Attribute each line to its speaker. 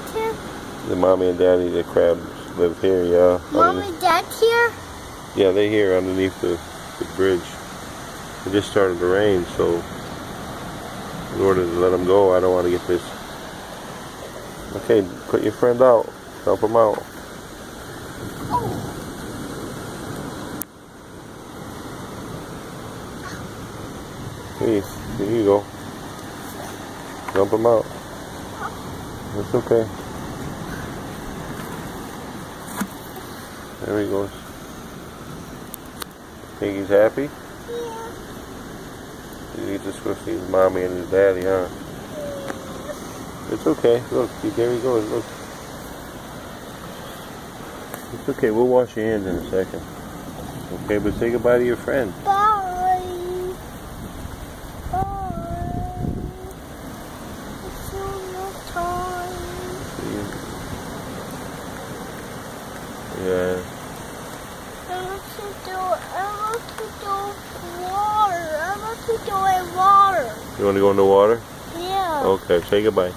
Speaker 1: live here?
Speaker 2: The mommy and daddy, the crabs live here, yeah.
Speaker 1: Mom
Speaker 2: Underneath-
Speaker 1: and Dad's here?
Speaker 2: Yeah, they're here underneath the, the bridge. It just started to rain, so in order to let them go, I don't want to get this. Okay, put your friend out. Help him out. Please, here you go. Dump him out. It's okay. There he goes. Think he's happy?
Speaker 1: Yeah.
Speaker 2: He just go see his mommy and his daddy, huh? It's okay. Look, he- there he goes. Look. It's okay. We'll wash your hands in a second. Okay, but say goodbye to your friend.
Speaker 1: Bye. Bye. It's almost time.
Speaker 2: See you. Yeah.
Speaker 1: I want to do, I want to do water. I want to do a water.
Speaker 2: You want to go in the water?
Speaker 1: Yeah.
Speaker 2: Okay. Say goodbye.